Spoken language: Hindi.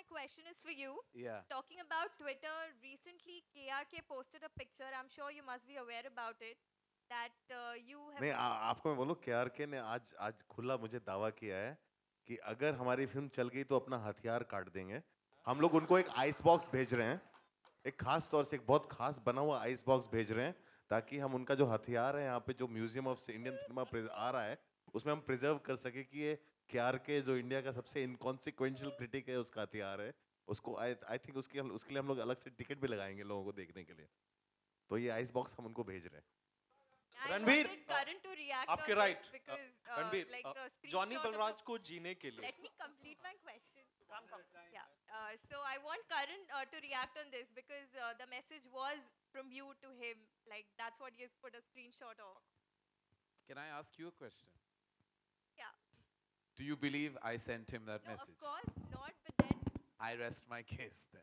my question is for you. Yeah. Talking about Twitter, recently KRK posted a picture. I'm sure you must be aware about it. That uh, you have. नहीं आ, आपको मैं बोलूँ के ने आज आज खुला मुझे दावा किया है कि अगर हमारी फ़िल्म चल गई तो अपना हथियार काट देंगे हम लोग उनको एक आइस बॉक्स भेज रहे हैं एक खास तौर से एक बहुत खास बना हुआ आइस बॉक्स भेज रहे हैं ताकि हम उनका जो हथियार है यहाँ पे जो म्यूज़ियम ऑफ़ इंडियन सिनेमा आ रहा है उसमें हम प्रिजर्व कर सके कि ये के के जो इंडिया का सबसे इनकॉन्सिक्वेंशियल क्रिटिक है उसका हथियार है। उसको आई थिंक उसके उसके लिए हम लोग अलग से टिकट भी लगाएँगे लोगों को देखने के लिए। तो ये आइस बॉक्स हम उनको भेज रहे हैं। रणबीर आपके right uh, Ranbir Johnny Balraj uh, को जीने के लिए। Let me complete my question so I want Karan to react on this because the message was from you to him like that's what he has put a screenshot of can I Do you believe I sent him that No, message? of course not. But then I rest my case then.